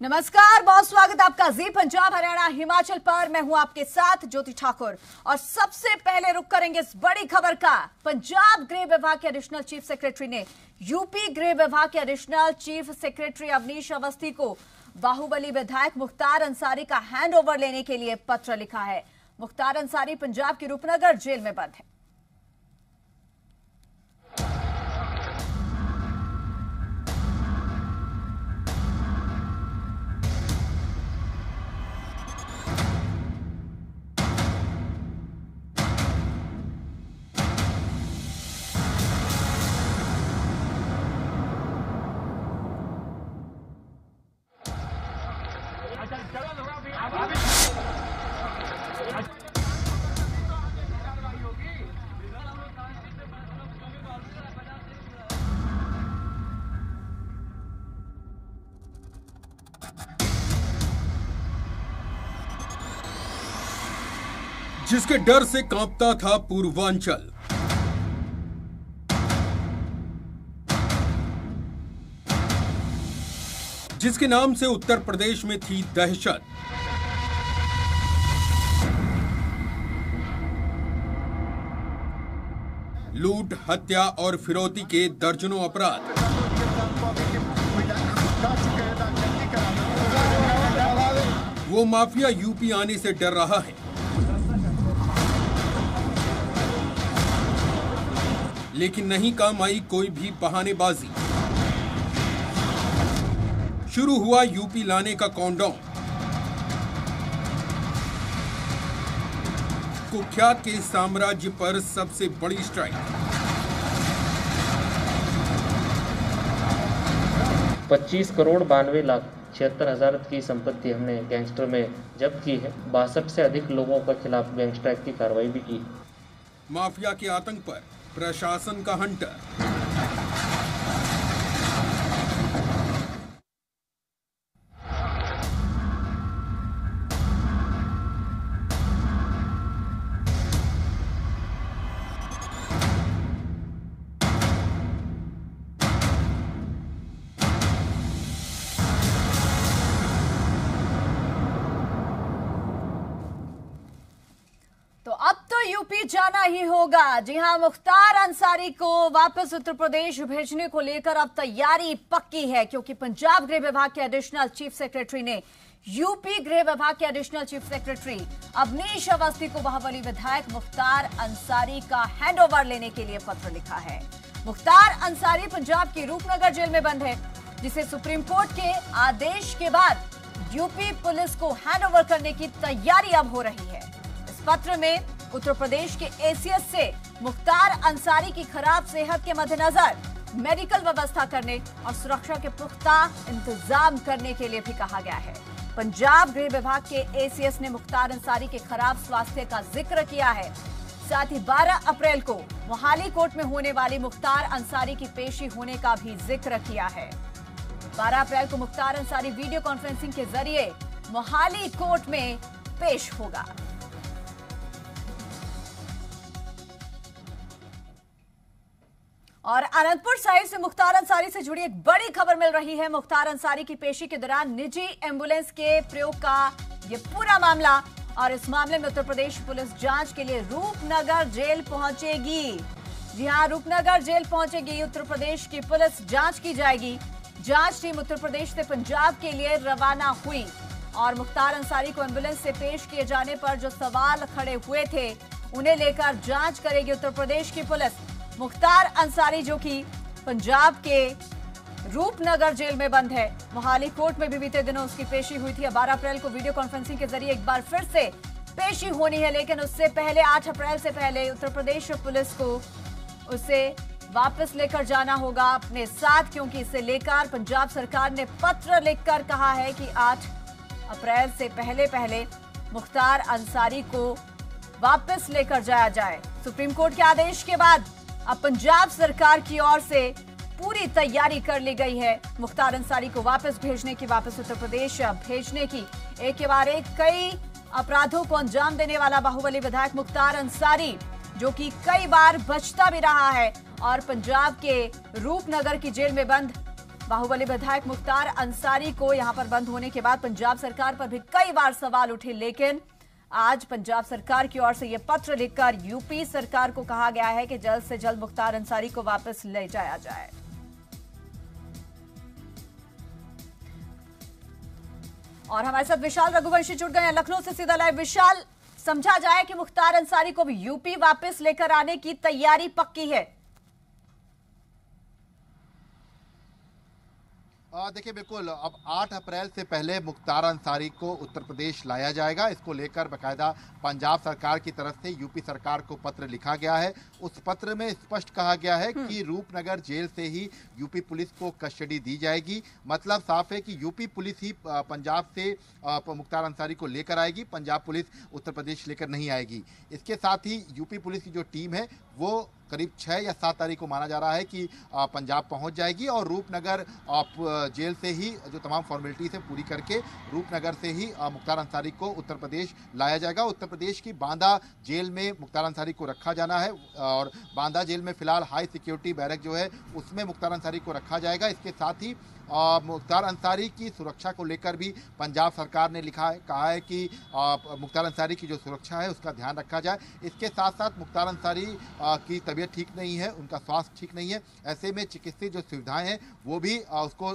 नमस्कार, बहुत स्वागत आपका जी पंजाब, हरियाणा, हिमाचल पर। मैं हूँ आपके साथ ज्योति ठाकुर। और सबसे पहले रुक करेंगे इस बड़ी खबर का। पंजाब गृह विभाग के एडिशनल चीफ सेक्रेटरी ने यूपी गृह विभाग के additional chief secretary Awanish Awasthi को बाहुबली विधायक मुख्तार अंसारी का हैंडओवर लेने के लिए पत्र लिखा है। मुख्तार अंसारी पंजाब के रूपनगर जेल में बंद है। जिसके डर से कांपता था पूर्वांचल। जिसके नाम से उत्तर प्रदेश में थी दहशत। लूट, हत्या और फिरौती के दर्जनों अपराध। वो माफिया यूपी आने से डर रहा है। लेकिन नहीं काम आई कोई भी बहानेबाजी। शुरू हुआ यूपी लाने का कॉन्डोम कुख्यात के साम्राज्य पर सबसे बड़ी स्ट्राइक पच्चीस करोड़ बानवे लाख छिहत्तर हज़ार की संपत्ति हमने गैंगस्टर में जब्त की है। बासठ से अधिक लोगों के खिलाफ गैंगस्टर एक्ट की कार्रवाई भी की। माफिया के आतंक पर प्रशासन का हंटर। जाना ही होगा। जी हाँ, मुख्तार अंसारी को वापस उत्तर प्रदेश भेजने को लेकर अब तैयारी पक्की है, क्योंकि पंजाब गृह विभाग के एडिशनल चीफ सेक्रेटरी ने यूपी गृह विभाग के additional chief secretary Awanish Awasthi को बाहुबली विधायक मुख्तार अंसारी का हैंडओवर लेने के लिए पत्र लिखा है। मुख्तार अंसारी पंजाब की रूपनगर जेल में बंद है, जिसे सुप्रीम कोर्ट के आदेश के बाद यूपी पुलिस को हैंडओवर करने की तैयारी अब हो रही है। इस पत्र में उत्तर प्रदेश के एसीएस से मुख्तार अंसारी की खराब सेहत के मद्देनजर मेडिकल व्यवस्था करने और सुरक्षा के पुख्ता इंतज़ाम करने के लिए भी कहा गया है। पंजाब गृह विभाग के एसीएस ने मुख्तार अंसारी के खराब स्वास्थ्य का ज़िक्र किया है। साथ ही 12 अप्रैल को मोहाली कोर्ट में होने वाली मुख्तार अंसारी की पेशी होने का भी ज़िक्र किया है। 12 अप्रैल को मुख्तार अंसारी वीडियो कॉन्फ्रेंसिंग के ज़रिए मोहाली कोर्ट में पेश होगा। और अनंतपुर साहिब से मुख्तार अंसारी से जुड़ी एक बड़ी खबर मिल रही है। मुख्तार अंसारी की पेशी के दौरान निजी एंबुलेंस के प्रयोग का ये पूरा मामला और इस मामले में उत्तर प्रदेश पुलिस जाँच के लिए रूपनगर जेल पहुंचेगी। जी हाँ रूपनगर जेल पहुंचेगी। उत्तर प्रदेश की पुलिस जाँच की जाएगी। जाँच टीम उत्तर प्रदेश से पंजाब के लिए रवाना हुई और मुख्तार अंसारी को एंबुलेंस से पेश किए जाने पर जो सवाल खड़े हुए थे, उन्हें लेकर जाँच करेगी उत्तर प्रदेश की पुलिस। मुख्तार अंसारी जो कि पंजाब के रूपनगर जेल में बंद है। मोहाली कोर्ट में भी बीते दिनों उसकी पेशी हुई थी। बारह अप्रैल को वीडियो कॉन्फ्रेंसिंग के ज़रिए एक बार फिर से पेशी होनी है, लेकिन उससे पहले, आठ अप्रैल से पहले उत्तर प्रदेश पुलिस को उसे वापस लेकर जाना होगा अपने साथ, क्योंकि इसे लेकर पंजाब सरकार ने पत्र लिखकर कहा है कि 8 अप्रैल से पहले पहले मुख्तार अंसारी को वापस लेकर जाया जाए। सुप्रीम कोर्ट के आदेश के बाद अब पंजाब सरकार की ओर से पूरी तैयारी कर ली गई है। मुख्तार अंसारी को वापस भेजने की, वापस उत्तर प्रदेश भेजने की। एक के एक कई अपराधों को अंजाम देने वाला बाहुबली विधायक मुख्तार अंसारी, जो कि कई बार बचता भी रहा है और पंजाब के रूपनगर की जेल में बंद। बाहुबली विधायक मुख्तार अंसारी को यहाँ पर बंद होने के बाद पंजाब सरकार पर भी कई बार सवाल उठे, लेकिन आज पंजाब सरकार की ओर से यह पत्र लिखकर यूपी सरकार को कहा गया है कि जल्द से जल्द मुख्तार अंसारी को वापस ले जाया जाए। और हमारे साथ विशाल रघुवंशी जुड़ गए हैं। लखनऊ से सीधा लाइव विशाल, समझा जाए कि मुख्तार अंसारी को भी यूपी वापस लेकर आने की तैयारी पक्की है। देखिए बिल्कुल अब 8 अप्रैल से पहले मुख्तार अंसारी को उत्तर प्रदेश लाया जाएगा। इसको लेकर बकायदा पंजाब सरकार की तरफ़ से यूपी सरकार को पत्र लिखा गया है। उस पत्र में स्पष्ट कहा गया है कि हम्म। रूपनगर जेल से ही यूपी पुलिस को कस्टडी दी जाएगी। मतलब साफ़ है कि यूपी पुलिस ही पंजाब से मुख्तार अंसारी को लेकर आएगी। पंजाब पुलिस उत्तर प्रदेश लेकर नहीं आएगी। इसके साथ ही यूपी पुलिस की जो टीम है वो करीब छः या सात तारीख को माना जा रहा है कि पंजाब पहुँच जाएगी और रूपनगर जेल से ही जो तमाम फॉर्मेलिटीज है पूरी करके रूपनगर से ही मुख्तार अंसारी को उत्तर प्रदेश लाया जाएगा। उत्तर प्रदेश की बांदा जेल में मुख्तार अंसारी को रखा जाना है और बांदा जेल में फ़िलहाल हाई सिक्योरिटी बैरक जो है, उसमें मुख्तार अंसारी को रखा जाएगा। इसके साथ ही मुख्तार अंसारी की सुरक्षा को लेकर भी पंजाब सरकार ने लिखा है, कहा है कि मुख्तार अंसारी की जो सुरक्षा है, उसका ध्यान रखा जाए। इसके साथ साथ मुख्तार अंसारी की तबीयत ठीक नहीं है, उनका स्वास्थ्य ठीक नहीं है। ऐसे में चिकित्सीय जो सुविधाएँ हैं, वो भी उसको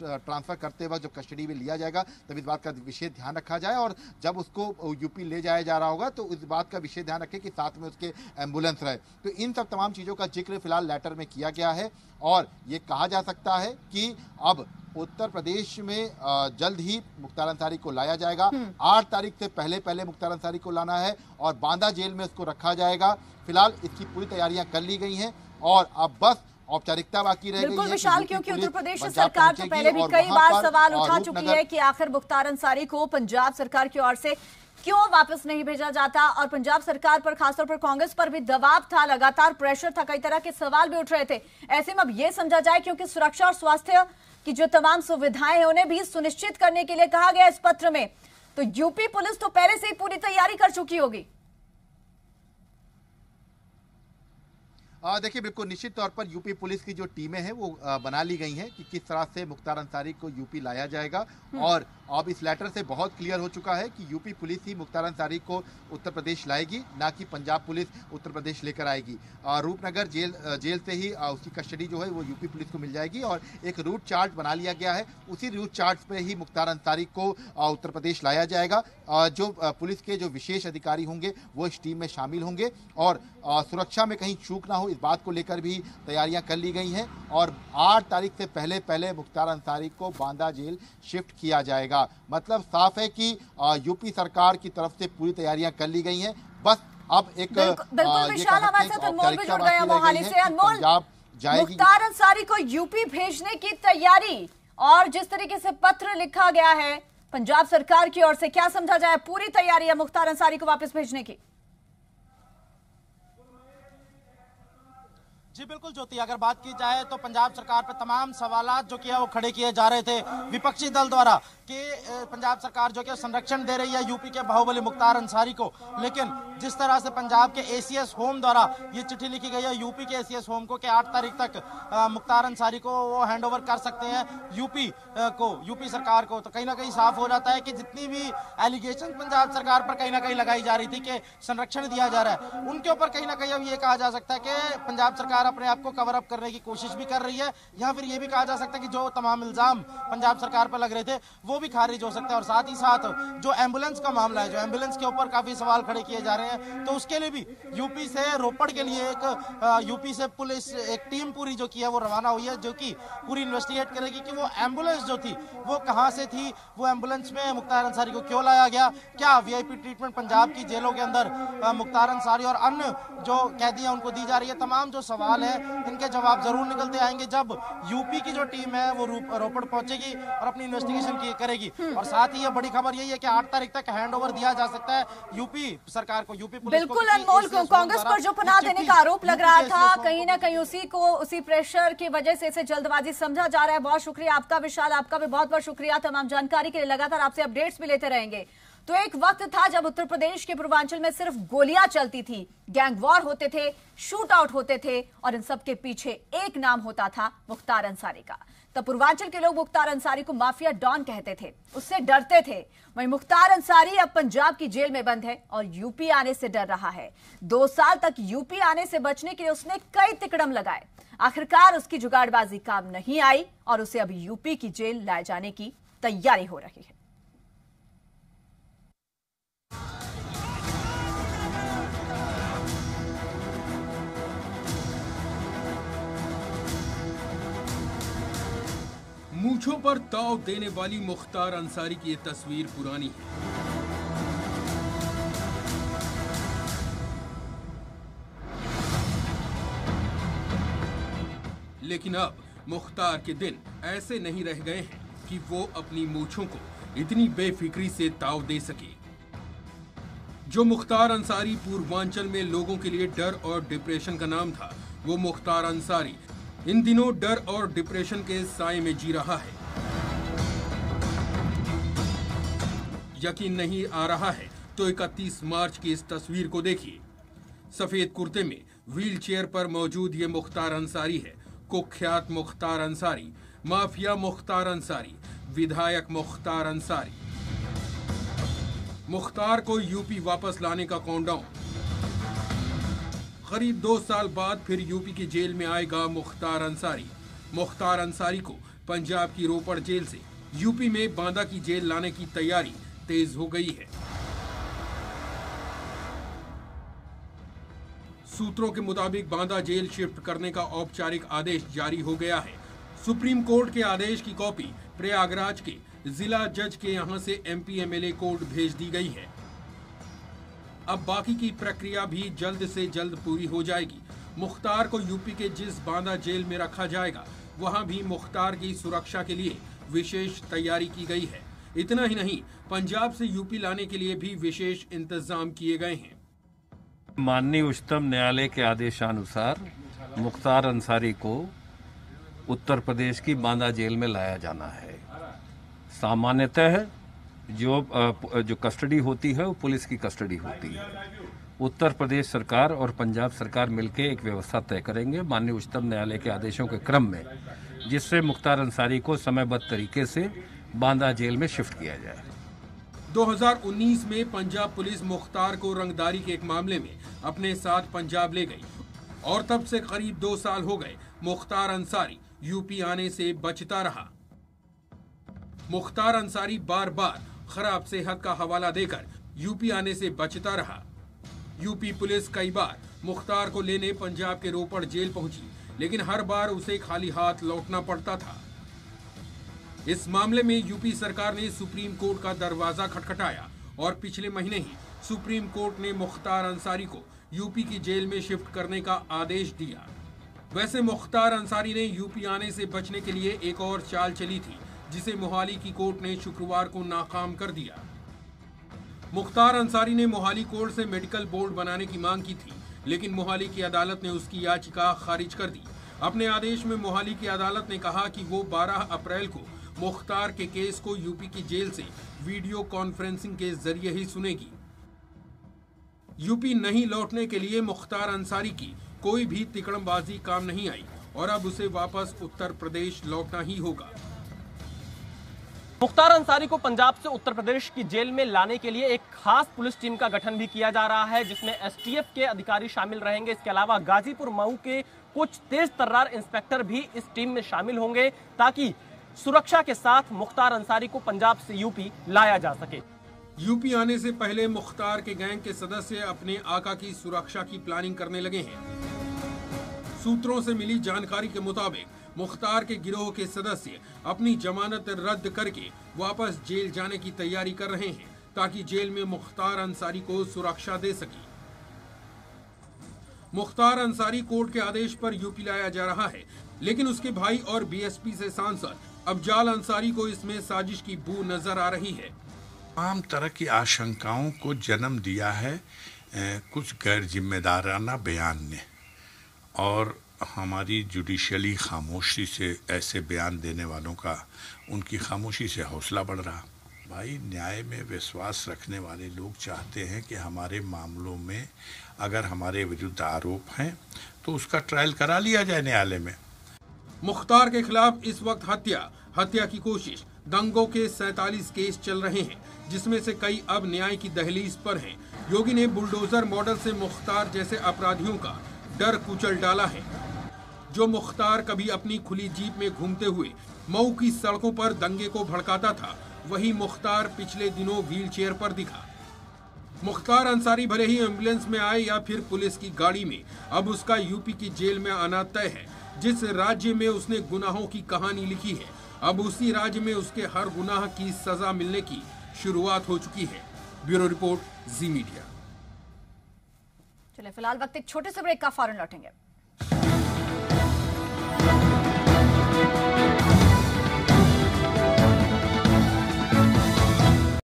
ट्रांसफ़र करते वक्त जब कस्टडी में लिया जाएगा, तब इस बात का विशेष ध्यान रखा जाए। और जब उसको यूपी ले जाया जा रहा होगा तो इस बात का विशेष ध्यान रखें कि साथ में उसके एंबुलेंस रहे। तो इन सब तमाम चीज़ों का ज़िक्र फ़िलहाल लेटर में किया गया है और ये कहा जा सकता है कि अब उत्तर प्रदेश में जल्द ही मुख्तार अंसारी को लाया जाएगा। हम्म। आठ तारीख से पहले पहले मुख्तार अंसारी को लाना है और बांदा जेल में उसको रखा जाएगा। फ़िलहाल इसकी पूरी तैयारियाँ कर ली गई हैं और अब बस औपचारिकता बाकी रह गई है। विशाल क्योंकि उत्तर प्रदेश सरकार तो पहले भी कई बार सवाल उठा चुकी है कि आखिर मुख्तार अंसारी को पंजाब सरकार की ओर से क्यों वापस नहीं भेजा जाता और पंजाब सरकार पर खासतौर पर कांग्रेस पर भी दबाव था लगातार प्रेशर था कई तरह के सवाल भी उठ रहे थे। ऐसे में अब यह समझा जाए क्योंकि सुरक्षा और स्वास्थ्य की जो तमाम सुविधाएँ हैं उन्हें भी सुनिश्चित करने के लिए कहा गया इस पत्र में। तो यूपी पुलिस तो पहले से ही पूरी तैयारी कर चुकी होगी। देखिए बिल्कुल निश्चित तौर पर यूपी पुलिस की जो टीमें हैं वो बना ली गई हैं कि किस तरह से मुख्तार अंसारी को यूपी लाया जाएगा। हम्म। और अब इस लेटर से बहुत क्लियर हो चुका है कि यूपी पुलिस ही मुख्तार अंसारी को उत्तर प्रदेश लाएगी ना कि पंजाब पुलिस उत्तर प्रदेश लेकर आएगी। रूपनगर जेल जेल से ही उसकी कस्टडी जो है वो यूपी पुलिस को मिल जाएगी। और एक रूट चार्ट बना लिया गया है उसी रूट चार्ट पर ही मुख्तार अंसारी को उत्तर प्रदेश लाया जाएगा। जो पुलिस के जो विशेष अधिकारी होंगे वो इस टीम में शामिल होंगे। और सुरक्षा में कहीं चूक ना हो इस बात को लेकर भी तैयारियाँ कर ली गई हैं और आठ तारीख से पहले पहले मुख्तार अंसारी को बांदा जेल शिफ्ट किया जाएगा। मतलब साफ़ है कि यूपी सरकार की तरफ़ से पूरी तैयारियाँ कर ली गई हैं। बस अब एक बिल्कुल विशाल हमारे साथ अनमोल भी जुड़ गए मोहाली से। अनमोल मुख्तार अंसारी को यूपी भेजने की तैयारी और जिस तरीके से पत्र लिखा गया है पंजाब सरकार की ओर से क्या समझा जाए? पूरी तैयारी है मुख्तार अंसारी को वापस भेजने की। जी बिल्कुल, ज्योति, अगर बात की जाए तो पंजाब सरकार पर तमाम सवाल जो किया वो खड़े किए जा रहे थे विपक्षी दल द्वारा कि पंजाब सरकार जो कि संरक्षण दे रही है यूपी के बाहुबली मुख्तार अंसारी को। लेकिन जिस तरह से पंजाब के एसीएस होम द्वारा ये चिट्ठी लिखी गई है यूपी के एसीएस होम को कि आठ तारीख तक मुख्तार अंसारी को वो हैंड ओवर कर सकते हैं। यूपी को यूपी सरकार को तो कहीं ना कहीं साफ़ हो जाता है कि जितनी भी एलिगेशन पंजाब सरकार पर कहीं ना कहीं लगाई जा रही थी कि संरक्षण दिया जा रहा है। उनके ऊपर कहीं ना कहीं अब ये कहा जा सकता है कि पंजाब सरकार अपने आप को कवर अप करने की कोशिश भी कर रही है, या फिर ये भी कहा जा सकता है कि जो तमाम इल्ज़ाम पंजाब सरकार पर लग रहे थे, वो भी खारिज हो सकते हैं। और साथ ही साथ जो एंबुलेंस का मामला है, जो एंबुलेंस के ऊपर काफ़ी सवाल खड़े किए जा रहे हैं। तो उसके लिए भी यूपी से रोपड़ के लिए एक यूपी से पुलिस, एक टीम पूरी जो की है वो रवाना हुई है, जो की पूरी इन्वेस्टिगेट करेगी कि वो एंबुलेंस जो थी, वो कहाँ से थी, वो एंबुलेंस में मुख्तार अंसारी को क्यों लाया गया, क्या वीआईपी ट्रीटमेंट पंजाब की जेलों के अंदर मुख्तार अंसारी और अन्य जो कैदी उनको दी जा रही है, तमाम जो सवाल है, इनके जवाब ज़रूर निकलते आएँगे जब यूपी की जो टीम है, वो रोपड़ पहुंचेगी और अपनी इन्वेस्टिगेशन की करेगी। और साथ ही ये बड़ी खबर यही है कि आठ तारीख तक हैंड ओवर दिया जा सकता है, यूपी सरकार को यूपी बिल्कुल अनमोल कांग्रेस पर जो पनाह देने का आरोप लग रहा था कहीं ना कहीं उसी को उसी प्रेशर की वजह से इसे जल्दबाजी समझा जा रहा है। बहुत शुक्रिया आपका विशाल आपका भी बहुत बहुत शुक्रिया। तमाम जानकारी के लिए लगातार आपसे अपडेट्स भी लेते रहेंगे। तो एक वक्त था जब उत्तर प्रदेश के पूर्वांचल में सिर्फ़ गोलियाँ चलती थी। गैंग वॉर होते थे शूट आउट होते थे और इन सब के पीछे एक नाम होता था मुख्तार अंसारी का। तब पूर्वांचल के लोग मुख्तार अंसारी को माफिया डॉन कहते थे। उससे डरते थे। वही मुख्तार अंसारी अब पंजाब की जेल में बंद है और यूपी आने से डर रहा है। दो साल तक यूपी आने से बचने के लिए उसने कई तिकड़म लगाए। आखिरकार उसकी जुगाड़बाजी काम नहीं आई और उसे अब यूपी की जेल लाए जाने की तैयारी हो रही है। मूछों पर ताव देने वाली मुख्तार अंसारी की ये तस्वीर पुरानी है। लेकिन अब मुख्तार के दिन ऐसे नहीं रह गए हैं कि वो अपनी मूछों को इतनी बेफिक्री से ताव दे सके। जो मुख्तार अंसारी पूर्वांचल में लोगों के लिए डर और डिप्रेशन का नाम था, वो मुख्तार अंसारी। इन दिनों डर और डिप्रेशन के साय में जी रहा है। यकीन नहीं आ रहा है तो 31 मार्च की इस तस्वीर को देखिए। सफ़ेद कुर्ते में व्हील चेयर पर मौजूद ये मुख्तार अंसारी है। कुख्यात मुख्तार अंसारी, माफिया मुख्तार अंसारी, विधायक मुख्तार अंसारी। मुख्तार को यूपी वापस लाने का काउंटडाउन करीब दो साल बाद फिर यूपी की जेल में आएगा मुख्तार अंसारी। मुख्तार अंसारी को पंजाब की रोपड़ जेल से यूपी में बांदा की जेल लाने की तैयारी तेज हो गई है। सूत्रों के मुताबिक बांदा जेल शिफ्ट करने का औपचारिक आदेश जारी हो गया है। सुप्रीम कोर्ट के आदेश की कॉपी प्रयागराज के जिला जज के यहाँ से एमपी एमएलए कोर्ट भेज दी गई है। अब बाकी की प्रक्रिया भी जल्द से जल्द पूरी हो जाएगी। मुख्तार को यूपी के जिस बांदा जेल में रखा जाएगा, वहाँ भी मुख्तार की सुरक्षा के लिए विशेष तैयारी की गई है। इतना ही नहीं, पंजाब से यूपी लाने के लिए भी विशेष इंतज़ाम किए गए हैं। माननीय उच्चतम न्यायालय के आदेशानुसार मुख्तार अंसारी को उत्तर प्रदेश की बांदा जेल में लाया जाना है। सामान्यतः जो जो कस्टडी होती है, वो पुलिस की कस्टडी होती है। उत्तर प्रदेश सरकार और पंजाब सरकार मिलकर एक व्यवस्था तय करेंगे माननीय उच्चतम न्यायालय के आदेशों के क्रम में, जिससे मुख्तार अंसारी को समयबद्ध तरीके से बांदा जेल में शिफ्ट किया जाए। 2019 में पंजाब पुलिस मुख्तार को रंगदारी के एक मामले में अपने साथ पंजाब ले गई और तब से करीब दो साल हो गए मुख्तार अंसारी यूपी आने से बचता रहा। मुख्तार अंसारी बार बार खराब सेहत का हवाला देकर यूपी आने से बचता रहा। यूपी पुलिस कई बार मुख्तार को लेने पंजाब के रोपड़ जेल पहुँची, लेकिन हर बार उसे खाली हाथ लौटना पड़ता था। इस मामले में यूपी सरकार ने सुप्रीम कोर्ट का दरवाज़ा खटखटाया और पिछले महीने ही सुप्रीम कोर्ट ने मुख्तार अंसारी को यूपी की जेल में शिफ्ट करने का आदेश दिया। वैसे मुख्तार अंसारी ने यूपी आने से बचने के लिए एक और चाल चली थी। जिसे मोहाली की कोर्ट ने शुक्रवार को नाकाम कर दिया। मुख्तार अंसारी ने मोहाली कोर्ट से मेडिकल बोर्ड बनाने की मांग की थी, लेकिन मोहाली की अदालत ने उसकी याचिका खारिज कर दी। अपने आदेश में मोहाली की अदालत ने कहा कि वो 12 अप्रैल को मुख्तार के केस को यूपी की जेल से वीडियो कॉन्फ्रेंसिंग के ज़रिए ही सुनेगी। यूपी नहीं लौटने के लिए मुख्तार अंसारी की कोई भी तिकड़मबाजी काम नहीं आई और अब उसे वापस उत्तर प्रदेश लौटना ही होगा। मुख्तार अंसारी को पंजाब से उत्तर प्रदेश की जेल में लाने के लिए एक खास पुलिस टीम का गठन भी किया जा रहा है, जिसमें एसटीएफ के अधिकारी शामिल रहेंगे। इसके अलावा गाजीपुर मऊ के कुछ तेज तर्रार इंस्पेक्टर भी इस टीम में शामिल होंगे, ताकि सुरक्षा के साथ मुख्तार अंसारी को पंजाब से यूपी लाया जा सके। यूपी आने से पहले मुख्तार के गैंग के सदस्य अपने आका की सुरक्षा की प्लानिंग करने लगे हैं। सूत्रों से मिली जानकारी के मुताबिक मुख्तार के गिरोह के सदस्य अपनी जमानत रद्द करके वापस जेल जाने की तैयारी कर रहे हैं ताकि जेल में मुख्तार अंसारी को सुरक्षा दे सके। मुख्तार अंसारी कोर्ट के आदेश पर यूपी लाया जा रहा है लेकिन उसके भाई और बीएसपी से सांसद अफजाल अंसारी को इसमें साजिश की बू नज़र आ रही है। तमाम तरह की आशंकाओं को जन्म दिया है ए, कुछ गैर जिम्मेदाराना बयान ने। और हमारी जुडिशली खामोशी से ऐसे बयान देने वालों का, उनकी खामोशी से हौसला बढ़ रहा। भाई, न्याय में विश्वास रखने वाले लोग चाहते हैं कि हमारे मामलों में अगर हमारे विरुद्ध आरोप हैं तो उसका ट्रायल करा लिया जाए न्यायालय में। मुख्तार के खिलाफ इस वक्त हत्या हत्या की कोशिश। दंगों के सैतालीस केस चल रहे हैं, जिसमें से कई अब न्याय की दहलीज पर हैं। योगी ने बुलडोजर मॉडल से मुख्तार जैसे अपराधियों का डर कुचल डाला है। जो मुख्तार कभी अपनी खुली जीप में घूमते हुए मऊ की सड़कों पर दंगे को भड़काता था, वही मुख्तार पिछले दिनों व्हील चेयर पर दिखा। मुख्तार अंसारी भले ही एंबुलेंस में आए या फिर पुलिस की गाड़ी में, अब उसका यूपी की जेल में आना तय है, जिस राज्य में उसने गुनाहों की कहानी लिखी है, अब उसी राज्य में उसके हर गुनाह की सजा मिलने की शुरुआत हो चुकी है। Bureau report, Zee media. चलिए फ़िलहाल वक्त एक छोटे से ब्रेक का फॉरन लौटेंगे।